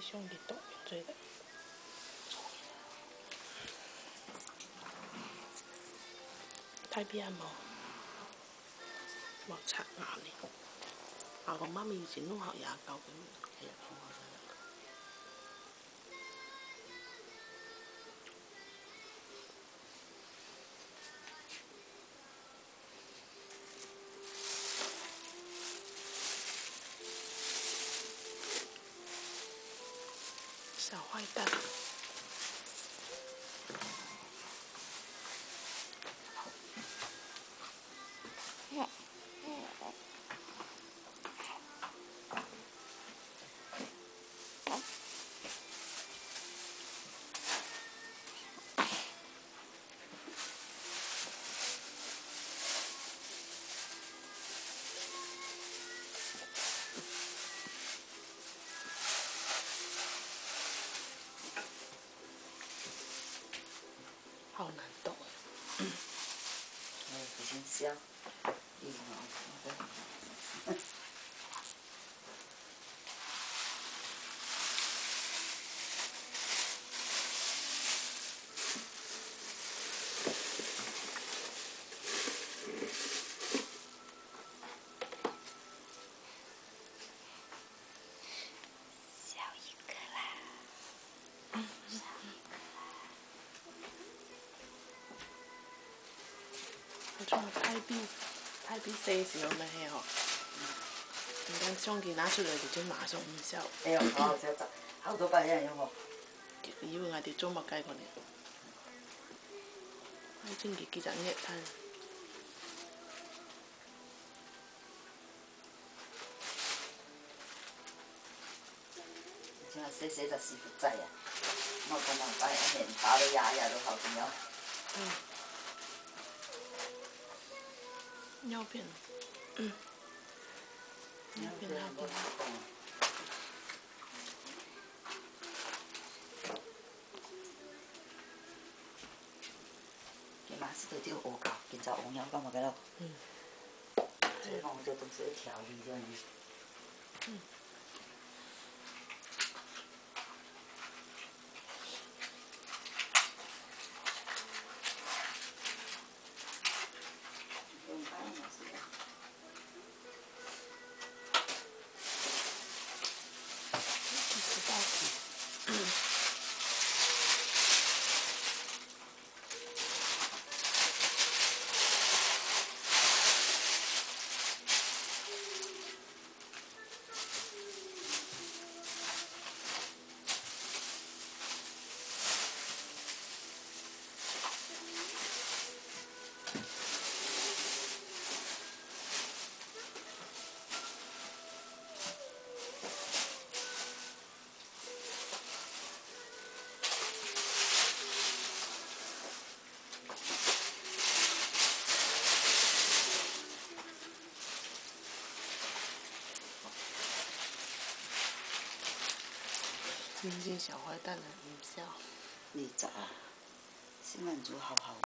でションギと四つ枝太邊有冇？冇刷牙？咪以前都學也教，嘅。小坏蛋。好难懂。哎，不行，香，一毛， 좀 탈비 탈비 세이스 이런 거 해요. 일단 성기 나서려도 좀 맛이 없어. 에요, 아, 진짜. 하도 빨리 이거. 이거 어디 좀 먹을 거네. 완전 기기장에 탄. 제가 쎄쎄다 씨부자야. 먹고 먹어야 해. 바로 야야로 하고요. 응. 尿片，嗯，尿片尿片。给马斯都啲鵝教，見就鵝有咁嘛，嗰度。嗯。所以講我就當時調理咗你。嗯。知道嗯。明星小坏蛋了，唔笑。你咋？新闻组好好。